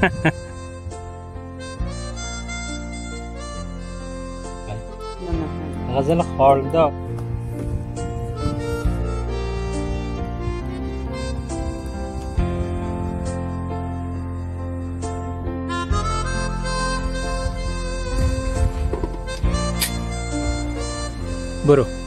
غزل خالدا برو.